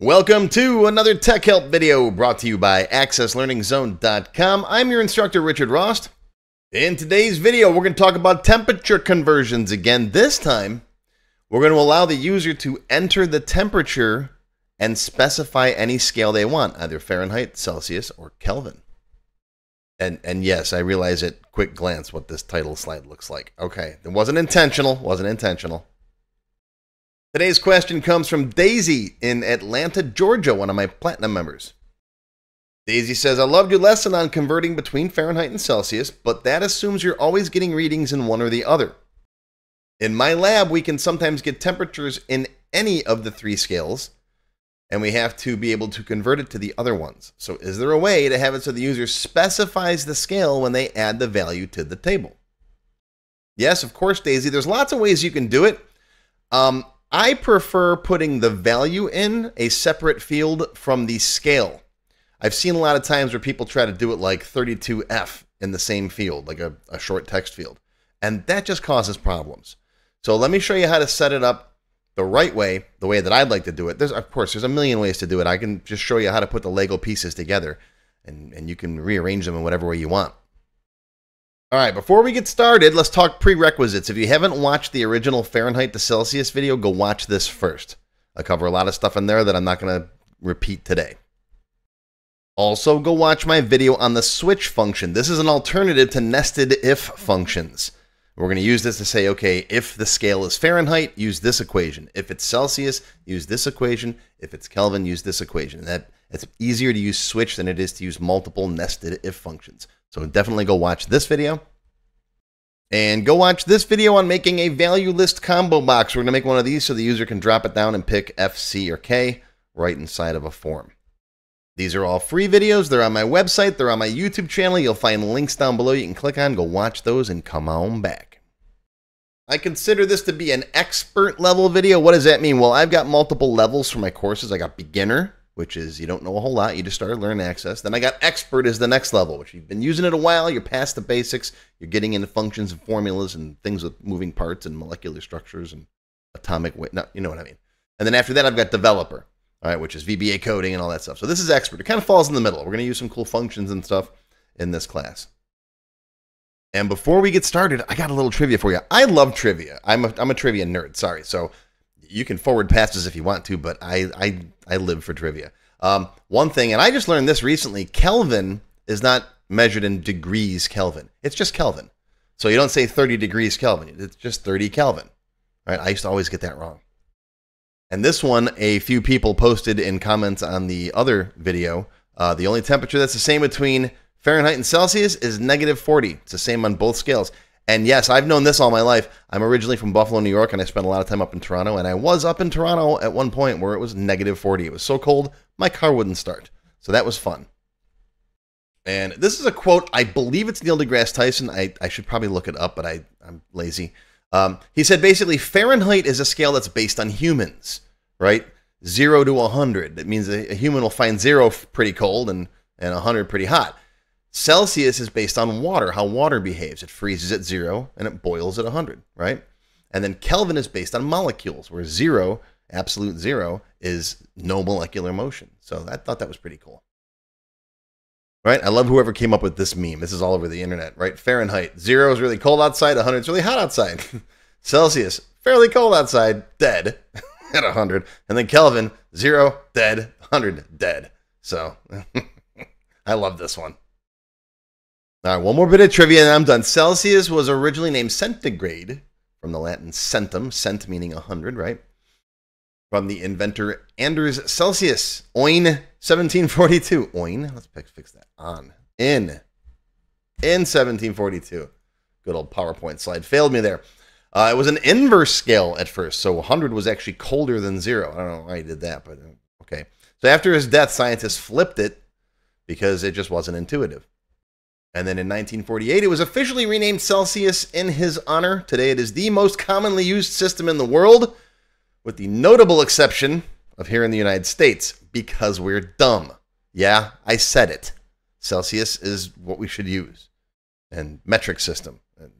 Welcome to another Tech Help video brought to you by AccessLearningZone.com. I'm your instructor, Richard Rost. In today's video, we're going to talk about temperature conversions again. This time, we're going to allow the user to enter the temperature and specify any scale they want, either Fahrenheit, Celsius, or Kelvin. And and yes, I realize at quick glance what this title slide looks like. Okay, it wasn't intentional, wasn't intentional. Today's question comes from Daisy in Atlanta, Georgia, one of my platinum members. Daisy says, I loved your lesson on converting between Fahrenheit and Celsius, but that assumes you're always getting readings in one or the other. In my lab, we can sometimes get temperatures in any of the three scales, and we have to be able to convert it to the other ones. So, is there a way to have it so the user specifies the scale when they add the value to the table? Yes, of course, Daisy. There's lots of ways you can do it. Um, I prefer putting the value in a separate field from the scale. I've seen a lot of times where people try to do it like 32F in the same field, like a, a short text field. And that just causes problems. So let me show you how to set it up the right way, the way that I'd like to do it. There's of course there's a million ways to do it. I can just show you how to put the Lego pieces together and, and you can rearrange them in whatever way you want. All right, before we get started, let's talk prerequisites. If you haven't watched the original Fahrenheit to Celsius video, go watch this first. I cover a lot of stuff in there that I'm not going to repeat today. Also, go watch my video on the switch function. This is an alternative to nested if functions. We're going to use this to say, okay, if the scale is Fahrenheit, use this equation. If it's Celsius, use this equation. If it's Kelvin, use this equation. That it's easier to use switch than it is to use multiple nested if functions. So definitely go watch this video. And go watch this video on making a value list combo box. We're going to make one of these so the user can drop it down and pick F, C, or K right inside of a form. These are all free videos. They're on my website. They're on my YouTube channel. You'll find links down below you can click on. Go watch those and come on back. I consider this to be an expert level video. What does that mean? Well, I've got multiple levels for my courses. I got beginner, which is you don't know a whole lot, you just started learning access. Then I got expert is the next level, which you've been using it a while, you're past the basics, you're getting into functions and formulas and things with moving parts and molecular structures and atomic weight. No, you know what I mean. And then after that, I've got developer, all right, which is VBA coding and all that stuff. So this is expert. It kind of falls in the middle. We're going to use some cool functions and stuff in this class. And before we get started, I got a little trivia for you. I love trivia. I'm a, I'm a trivia nerd. Sorry. So you can forward passes if you want to, but I I, I live for trivia. Um, one thing, and I just learned this recently: Kelvin is not measured in degrees Kelvin. It's just Kelvin. So you don't say 30 degrees Kelvin. It's just 30 Kelvin. Right? I used to always get that wrong. And this one, a few people posted in comments on the other video. Uh, the only temperature that's the same between Fahrenheit and Celsius is negative 40. It's the same on both scales. And yes, I've known this all my life. I'm originally from Buffalo, New York, and I spent a lot of time up in Toronto. And I was up in Toronto at one point where it was negative 40. It was so cold, my car wouldn't start. So that was fun. And this is a quote. I believe it's Neil deGrasse Tyson. I, I should probably look it up, but I, I'm lazy. Um, he said basically Fahrenheit is a scale that's based on humans, right? Zero to 100. That means a, a human will find zero pretty cold and, and 100 pretty hot. Celsius is based on water, how water behaves. It freezes at zero and it boils at 100, right? And then Kelvin is based on molecules, where zero, absolute zero, is no molecular motion. So I thought that was pretty cool. Right? I love whoever came up with this meme. This is all over the internet, right? Fahrenheit, zero is really cold outside, 100 is really hot outside. Celsius, fairly cold outside, dead at 100. And then Kelvin, zero, dead, 100, dead. So I love this one. All right, one more bit of trivia and I'm done. Celsius was originally named centigrade from the Latin centum, cent meaning 100, right? From the inventor Anders Celsius, Oin 1742. Oin, let's fix that. On. In. In 1742. Good old PowerPoint slide. Failed me there. Uh, it was an inverse scale at first, so 100 was actually colder than zero. I don't know why he did that, but uh, okay. So after his death, scientists flipped it because it just wasn't intuitive. And then in 1948, it was officially renamed Celsius in his honor. Today, it is the most commonly used system in the world, with the notable exception of here in the United States, because we're dumb. Yeah, I said it. Celsius is what we should use. And metric system. And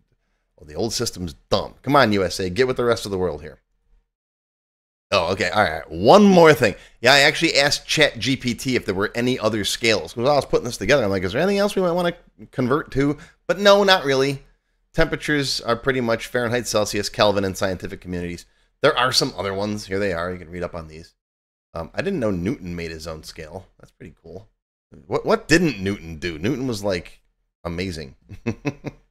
well, the old system's dumb. Come on, USA, get with the rest of the world here. Oh, okay. All right. One more thing. Yeah, I actually asked Chat GPT if there were any other scales. Because I was putting this together, I'm like, is there anything else we might want to convert to? But no, not really. Temperatures are pretty much Fahrenheit, Celsius, Kelvin, and scientific communities. There are some other ones. Here they are. You can read up on these. Um, I didn't know Newton made his own scale. That's pretty cool. What what didn't Newton do? Newton was like amazing.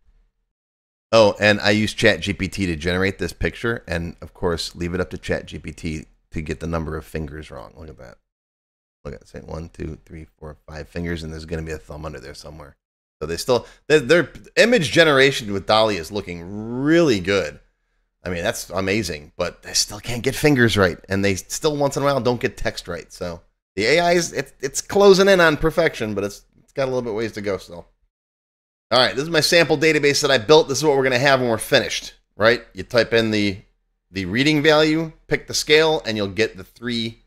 oh, and I used ChatGPT to generate this picture, and of course, leave it up to ChatGPT to get the number of fingers wrong. Look at that. Look at say one, two, three, four, five fingers, and there's going to be a thumb under there somewhere. So they still their, their image generation with DALL-E is looking really good. I mean, that's amazing, but they still can't get fingers right, and they still once in a while don't get text right. So the AI is it's, it's closing in on perfection, but it's it's got a little bit ways to go still. All right, this is my sample database that I built. This is what we're going to have when we're finished, right? You type in the the reading value, pick the scale, and you'll get the three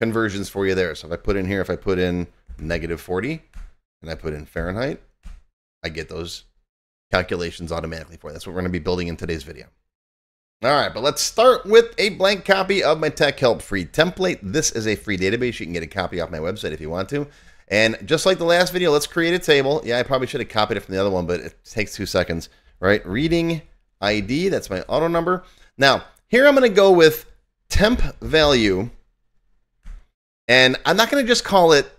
conversions for you there. So if I put in here, if I put in negative 40 and I put in Fahrenheit, I get those calculations automatically for you. That's what we're going to be building in today's video. All right, but let's start with a blank copy of my Tech Help free template. This is a free database. You can get a copy off my website if you want to. And just like the last video, let's create a table. Yeah, I probably should have copied it from the other one, but it takes two seconds, right? Reading ID, that's my auto number. Now, here I'm going to go with temp value. And I'm not going to just call it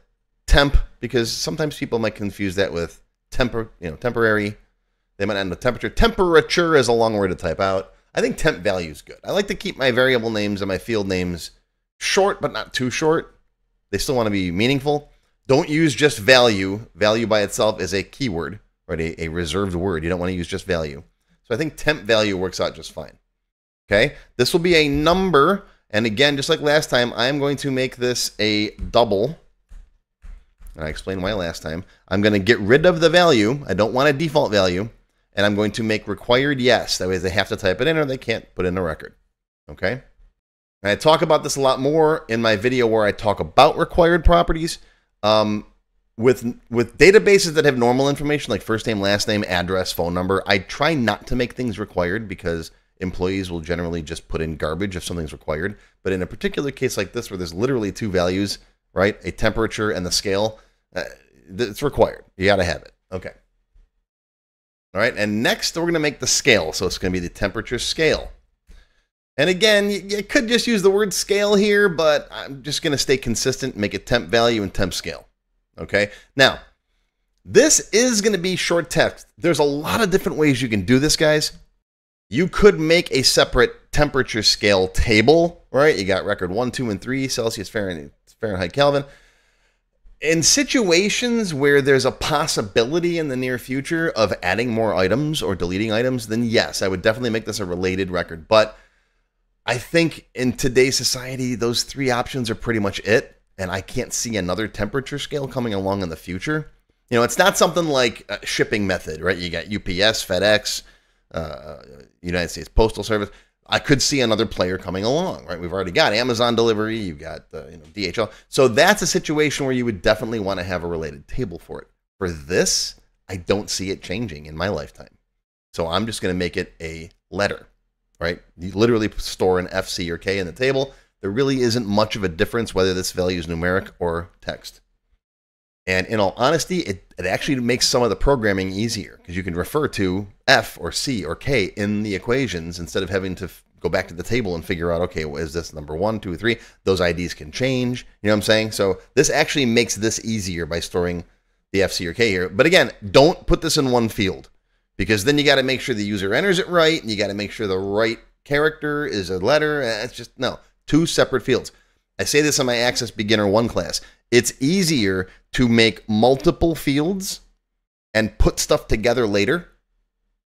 temp because sometimes people might confuse that with temper, you know, temporary. They might end with temperature. Temperature is a long word to type out. I think temp value is good. I like to keep my variable names and my field names short, but not too short. They still want to be meaningful. Don't use just value. Value by itself is a keyword, right? A, a reserved word. You don't want to use just value. So I think temp value works out just fine. Okay, this will be a number. And again, just like last time, I'm going to make this a double. And I explained why last time. I'm going to get rid of the value. I don't want a default value and I'm going to make required yes. That way they have to type it in or they can't put in a record. Okay? And I talk about this a lot more in my video where I talk about required properties. Um, with with databases that have normal information like first name, last name, address, phone number, I try not to make things required because employees will generally just put in garbage if something's required. But in a particular case like this, where there's literally two values, right, a temperature and the scale, uh, it's required. You got to have it. Okay. All right, and next we're going to make the scale. So it's going to be the temperature scale. And again, you, you could just use the word scale here, but I'm just going to stay consistent, make it temp value and temp scale. Okay, now this is going to be short text. There's a lot of different ways you can do this, guys. You could make a separate temperature scale table, right? You got record one, two, and three Celsius, Fahrenheit, Fahrenheit, Kelvin in situations where there's a possibility in the near future of adding more items or deleting items, then yes, I would definitely make this a related record. But I think in today's society, those three options are pretty much it. And I can't see another temperature scale coming along in the future. You know, it's not something like a shipping method, right? You got UPS, FedEx, uh, United States Postal Service. I could see another player coming along, right? We've already got Amazon delivery, you've got uh, you know DHL. So that's a situation where you would definitely want to have a related table for it. For this, I don't see it changing in my lifetime. So I'm just going to make it a letter, right? You literally store an FC or K in the table. There really isn't much of a difference whether this value is numeric or text. And in all honesty, it, it actually makes some of the programming easier because you can refer to F or C or K in the equations instead of having to f- go back to the table and figure out, okay, well, is this number one, two, three? Those IDs can change. You know what I'm saying? So this actually makes this easier by storing the F, C, or K here. But again, don't put this in one field because then you got to make sure the user enters it right and you got to make sure the right character is a letter. It's just, no, two separate fields. I say this in my Access Beginner 1 class. It's easier to make multiple fields and put stuff together later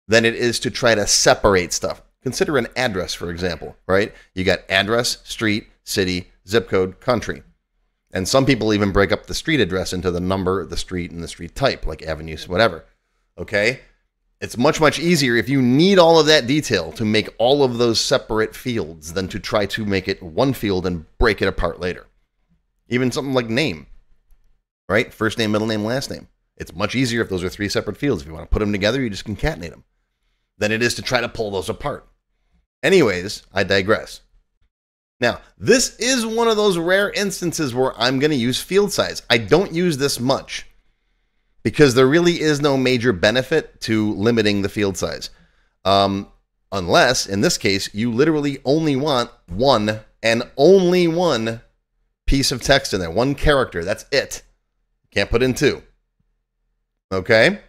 than it is to try to separate stuff. Consider an address, for example, right? You got address, street, city, zip code, country. And some people even break up the street address into the number, the street, and the street type, like avenues, whatever. Okay? It's much, much easier if you need all of that detail to make all of those separate fields than to try to make it one field and break it apart later. Even something like name, right? First name, middle name, last name. It's much easier if those are three separate fields. If you want to put them together, you just concatenate them than it is to try to pull those apart. Anyways, I digress. Now, this is one of those rare instances where I'm going to use field size. I don't use this much because there really is no major benefit to limiting the field size. Um, unless, in this case, you literally only want one and only one piece of text in there, one character. That's it. Can't put in two. Okay?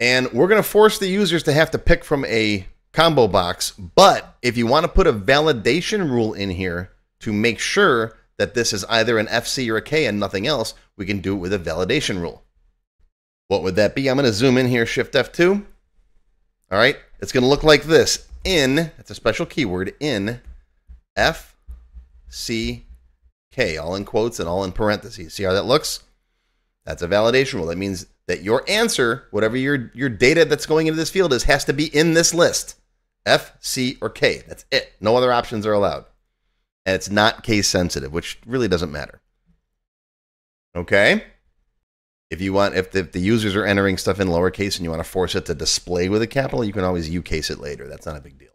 And we're going to force the users to have to pick from a combo box. But if you want to put a validation rule in here to make sure that this is either an FC or a K and nothing else, we can do it with a validation rule. What would that be? I'm going to zoom in here, Shift F2. All right, it's going to look like this. In, that's a special keyword, in F, C, K, all in quotes and all in parentheses. See how that looks? That's a validation rule. That means that your answer, whatever your, your data that's going into this field is, has to be in this list. F, C, or K. That's it. No other options are allowed. And it's not case sensitive, which really doesn't matter. Okay? If you want, if the, if the users are entering stuff in lowercase and you want to force it to display with a capital, you can always UCase it later. That's not a big deal.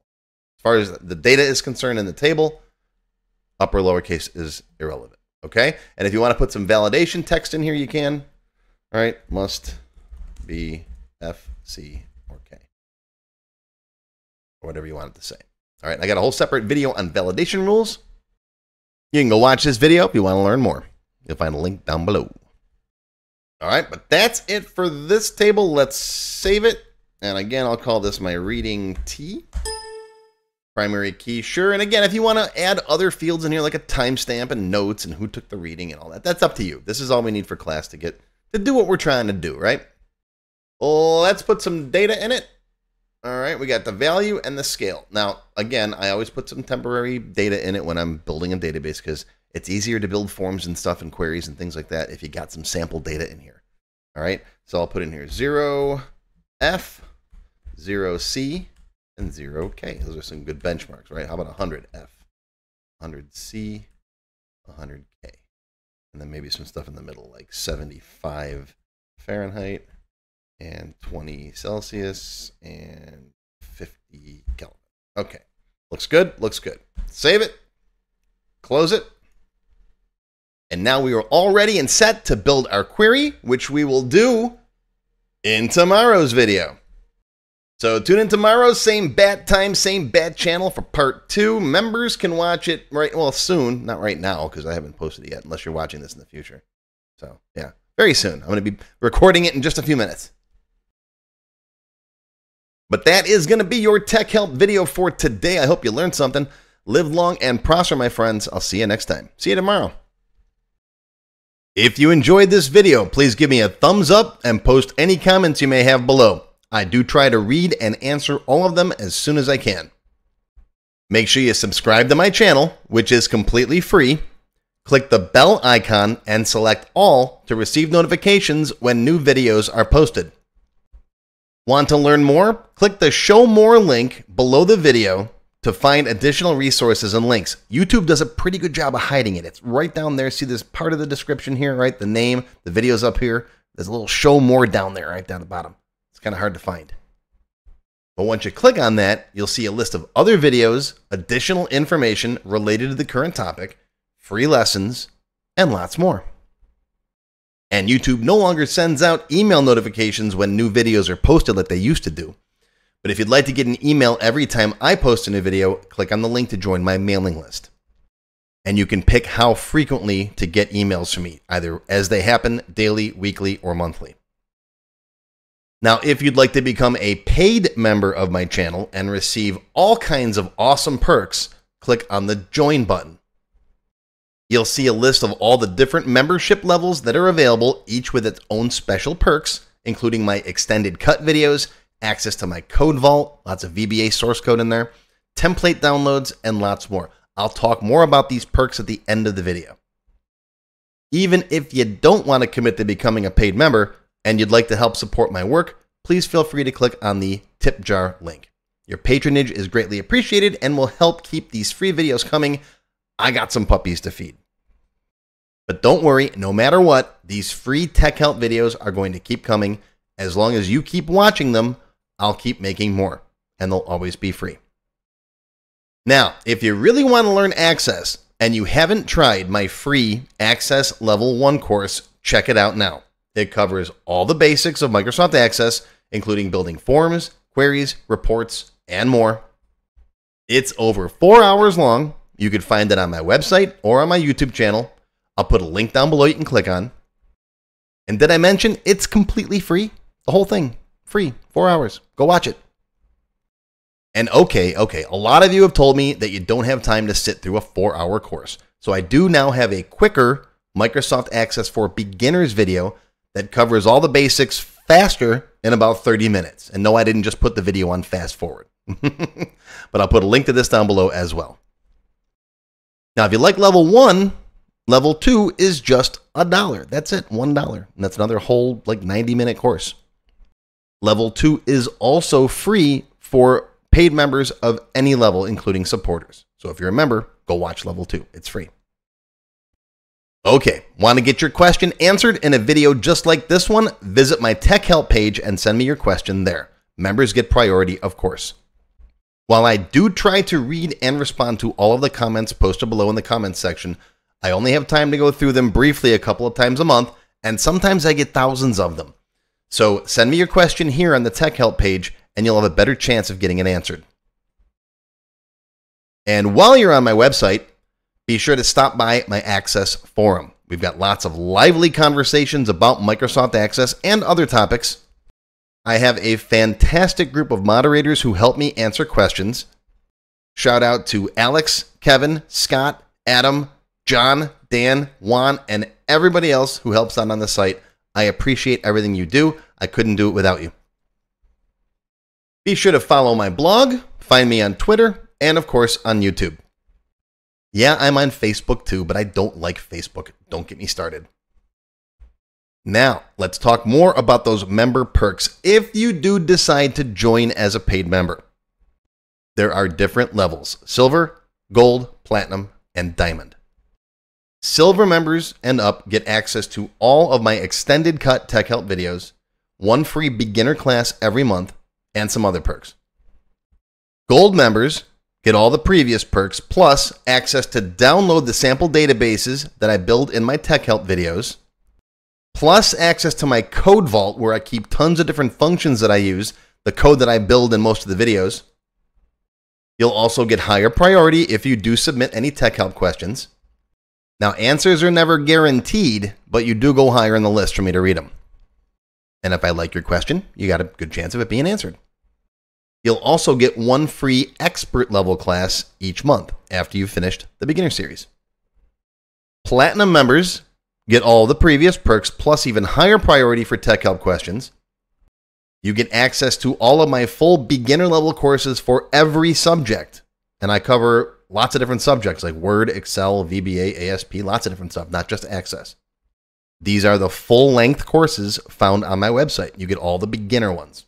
As far as the data is concerned in the table, upper lowercase is irrelevant. Okay? And if you want to put some validation text in here, you can. All right, must be F, C, or whatever you want it to say. All right, I got a whole separate video on validation rules. You can go watch this video if you want to learn more. You'll find a link down below. All right, but that's it for this table. Let's save it. And again, I'll call this my reading T. Primary key, sure. And again, if you want to add other fields in here, like a timestamp and notes and who took the reading and all that, that's up to you. This is all we need for class to get to do what we're trying to do, right? Let's put some data in it. All right, we got the value and the scale. Now, again, I always put some temporary data in it when I'm building a database because it's easier to build forms and stuff and queries and things like that if you got some sample data in here. All right, so I'll put in here 0F, 0C, and 0K. Those are some good benchmarks, right? How about 100F, 100C, 100K? And then maybe some stuff in the middle like 75 Fahrenheit, and 20 Celsius and 50 Kelvin. Okay. Looks good. Looks good. Save it. Close it. And now we are all ready and set to build our query, which we will do in tomorrow's video. So tune in tomorrow, same bat time, same bat channel for part two. Members can watch it right, well, soon. Not right now, because I haven't posted it yet, unless you're watching this in the future. So, yeah, very soon. I'm going to be recording it in just a few minutes. But that is going to be your tech help video for today. I hope you learned something. Live long and prosper, my friends. I'll see you next time. See you tomorrow. If you enjoyed this video, please give me a thumbs up and post any comments you may have below. I do try to read and answer all of them as soon as I can. Make sure you subscribe to my channel, which is completely free. Click the bell icon and select all to receive notifications when new videos are posted. Want to learn more? Click the Show More link below the video to find additional resources and links. YouTube does a pretty good job of hiding it. It's right down there. See this part of the description here, right? The name, the video's up here. There's a little Show More down there, right down the bottom. It's kind of hard to find. But once you click on that, you'll see a list of other videos, additional information related to the current topic, free lessons, and lots more. And YouTube no longer sends out email notifications when new videos are posted like they used to do. But if you'd like to get an email every time I post a new video, click on the link to join my mailing list. And you can pick how frequently to get emails from me, either as they happen daily, weekly, or monthly. Now, if you'd like to become a paid member of my channel and receive all kinds of awesome perks, click on the join button. You'll see a list of all the different membership levels that are available, each with its own special perks, including my extended cut videos, access to my code vault, lots of VBA source code in there, template downloads, and lots more. I'll talk more about these perks at the end of the video. Even if you don't want to commit to becoming a paid member and you'd like to help support my work, please feel free to click on the tip jar link. Your patronage is greatly appreciated and will help keep these free videos coming I got some puppies to feed. But don't worry, no matter what, these free tech help videos are going to keep coming. As long as you keep watching them, I'll keep making more, and they'll always be free. Now, if you really want to learn Access and you haven't tried my free Access Level 1 course, check it out now. It covers all the basics of Microsoft Access, including building forms, queries, reports, and more. It's over four hours long. You can find it on my website or on my YouTube channel. I'll put a link down below you can click on. And did I mention it's completely free? The whole thing, free, four hours. Go watch it. And okay, okay, a lot of you have told me that you don't have time to sit through a four hour course. So I do now have a quicker Microsoft Access for Beginners video that covers all the basics faster in about 30 minutes. And no, I didn't just put the video on fast forward. but I'll put a link to this down below as well. Now, if you like level one, level two is just a dollar. That's it, one dollar. And that's another whole like 90 minute course. Level two is also free for paid members of any level, including supporters. So if you're a member, go watch level two. It's free. Okay, want to get your question answered in a video just like this one? Visit my tech help page and send me your question there. Members get priority, of course. While I do try to read and respond to all of the comments posted below in the comments section, I only have time to go through them briefly a couple of times a month, and sometimes I get thousands of them. So send me your question here on the Tech Help page, and you'll have a better chance of getting it answered. And while you're on my website, be sure to stop by my Access forum. We've got lots of lively conversations about Microsoft Access and other topics. I have a fantastic group of moderators who help me answer questions. Shout out to Alex, Kevin, Scott, Adam, John, Dan, Juan, and everybody else who helps out on the site. I appreciate everything you do. I couldn't do it without you. Be sure to follow my blog, find me on Twitter, and of course on YouTube. Yeah, I'm on Facebook too, but I don't like Facebook. Don't get me started. Now, let's talk more about those member perks if you do decide to join as a paid member. There are different levels silver, gold, platinum, and diamond. Silver members and up get access to all of my extended cut tech help videos, one free beginner class every month, and some other perks. Gold members get all the previous perks plus access to download the sample databases that I build in my tech help videos plus access to my code vault where I keep tons of different functions that I use, the code that I build in most of the videos. You'll also get higher priority if you do submit any tech help questions. Now, answers are never guaranteed, but you do go higher in the list for me to read them. And if I like your question, you got a good chance of it being answered. You'll also get one free expert level class each month after you've finished the beginner series. Platinum members Get all the previous perks plus even higher priority for tech help questions. You get access to all of my full beginner level courses for every subject. And I cover lots of different subjects like Word, Excel, VBA, ASP, lots of different stuff, not just Access. These are the full length courses found on my website. You get all the beginner ones.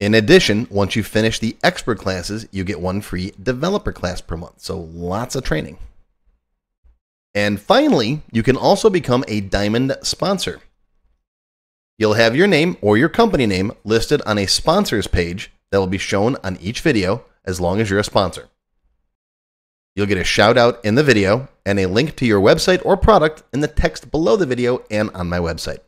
In addition, once you finish the expert classes, you get one free developer class per month. So lots of training. And finally, you can also become a Diamond sponsor. You'll have your name or your company name listed on a sponsors page that will be shown on each video as long as you're a sponsor. You'll get a shout out in the video and a link to your website or product in the text below the video and on my website.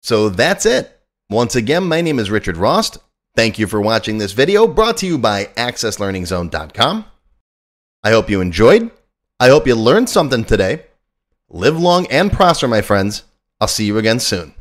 So that's it. Once again, my name is Richard Rost. Thank you for watching this video brought to you by AccessLearningZone.com. I hope you enjoyed I hope you learned something today. Live long and prosper, my friends. I'll see you again soon.